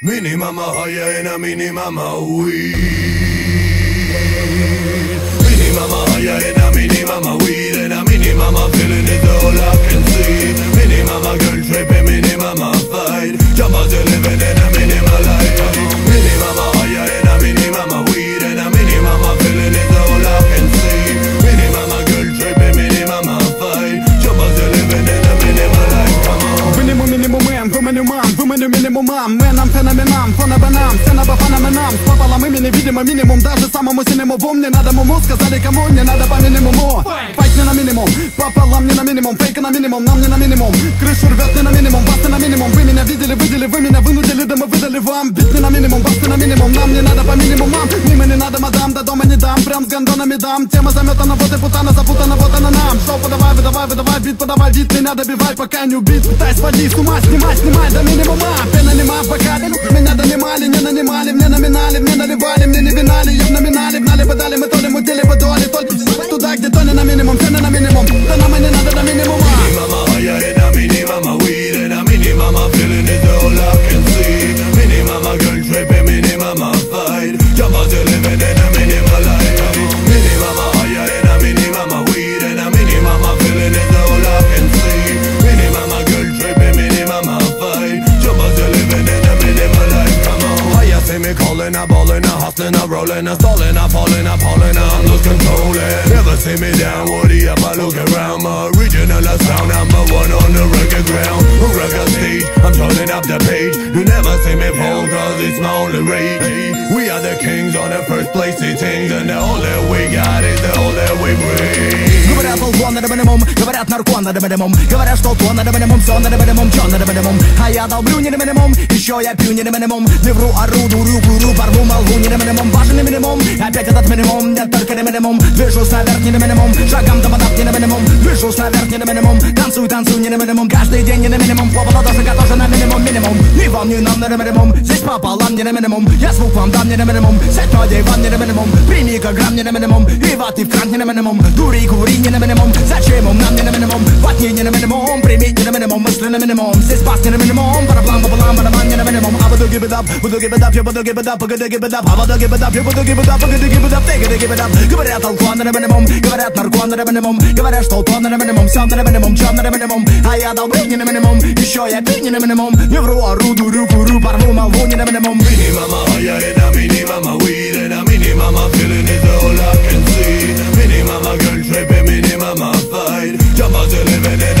Minimum higher and a minimum weed. Феноменам, фонобанам, сцена феноменам Пополам ими невидимо минимум, даже самому синему. Вум не надо муму, сказали кому не надо по минимуму. Файт не на минимум, пополам не на минимум Фейк на минимум, нам не на минимум. Крышу рвет не на минимум, басты на минимум. Вы меня видели, выдели, вы меня вынудили, да мы выдали вам. Бит не на минимум, басты на минимум Нам не надо по минимумам, мимо не надо, мадам До дома не дам, прям с гондонами дам. Тема заметана, вот и путана, запутана, вот она нам. Шоу подавай, выдавай, подавай, бит Меня добивай, пока не убит. Пытай своди, с ума снимай, снимай до минимума. Пена нема в бокале, меня донимали, не нанимали Мне номинали, мне наливали, мне не винали. Я в номинале, гнали бы дали, мы то ли мутили бы доли Только туда, где то не на минимум, все на минимум. Да нам и не надо до минимума. Minimum higher and a minimum weed and a minimum feeling is all I can see. Minimum girl tripping, minimum fight. Jumpers are living in a balling, a hustling, a rolling, a stalling, a falling, a falling, I'm lose control it. Never see me down, woody up, I look around. My original sound, number one on the record ground. Record stage, I'm turning up the page. You never see me fall, cause it's my only rage. Are the first place, things, and the only we got is the only we bring. Говорят, алкон надо минимум, говорят, наркон надо минимум. Говорят, что то надо минимум, все надо минимум, чё надо минимум. А я долблю не на минимум, еще я пью не на минимум. Не вру, ору, дурю, курю, порву, молву не на минимум. Важен не минимум, опять этот минимум, нет только не минимум. Движусь наверх не на минимум, шагом до водов не на минимум. Движусь наверх не на минимум, танцую, танцую не на минимум. Каждый день не на минимум, хлопота vam ju nam nere minimum. Sviš papā lam nere minimum. Ja zvuk vam dam nere minimum. Set noģei vam nere minimum. Primīka gram nere minimum. Ivāti frank nere minimum. Durī kurī nere minimum. Sačēmum nam nere minimum. up. We're give it up. You're give it up. We're give it up. I'm give it up. You're gonna give it up. We're gonna give it up. They're gonna give it up. Говорят, алкоголь на минимум. Говорят, наркон на минимум. Говорят, что тон на минимум. Сам на минимум. Чан на минимум. А я дал брыни на минимум. Еще я пини на минимум. Не вру, ору, дурю, курю, порву, молву не на минимум. Минимама, я это минимама, weed and a minimama, feeling is all I can see. Minimama, girl trip, tripping, minimama, fight. Jump out to living